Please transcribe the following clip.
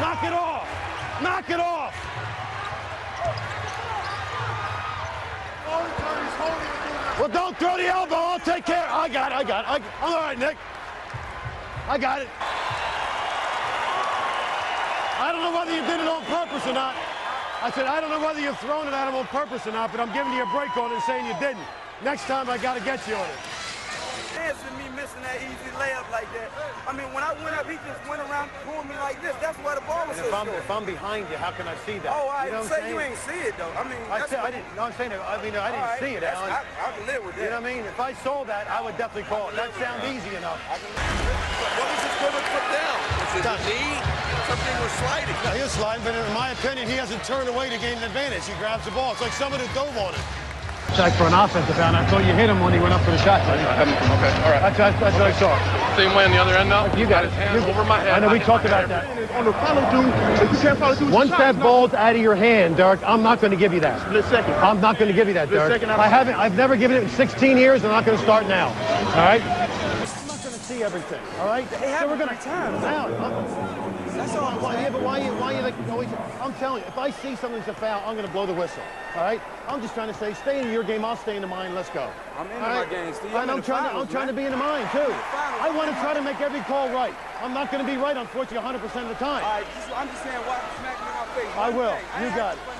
Knock it off. Knock it off. Well, don't throw the elbow. I'll take care. I got it. I got it. I, I'm all right, Nick. I got it. I don't know whether you did it on purpose or not. I said, I don't know whether you're throwing it at him on purpose or not, but I'm giving you a break on it and saying you didn't. Next time, I got to get you on it. Me missing that easy layup like that. I mean, when I went up, he just went around pulling me like this. That's why the ball was And so if I'm, short. if I'm behind you, how can I see that? Oh, I you know say saying? you ain't see it though. I mean, I, said, I didn't. No, I'm saying. I mean, I didn't right, see it. Allen. I, I can live with You know what I mean? If I saw that, I would definitely call it. That sounds easy enough. What was his pivot foot down? Was it knee? Something was sliding. Yeah, he was sliding, but in my opinion, he hasn't turned away to gain an advantage. He grabs the ball. It's like someone who dove on it. Check for an offensive foul. I thought you hit him when he went up for the shot. I haven't. Okay, all right. That's, that's, that's what I saw. Same way on the other end now? You got His it. hand You- over my head. I know we I talked about that. On the follow through, if you can't follow through, Once that ball's out of your hand, Dirk, I'm not going to give you that. Split second. I'm not going to give you that, Split Dirk. second, I haven't. I've never given it in 16 years. I'm not going to start now. All right. Everything. All right. They have so we're going to three times. now. That's all I'm Why, yeah, but why you why you like always? I'm telling you, if I see something's a foul, I'm going to blow the whistle. All right. I'm just trying to say, stay in your game. I'll stay into mine. Let's go. I'm my right? game, Steve. I'm I'm in the trying to. finals, I'm trying to man. be into mine too. I want to try to make every call right. I'm not going to be right, unfortunately, 100% of the time. All right, just, I'm just saying, watch smack me in my face. I will. You got it.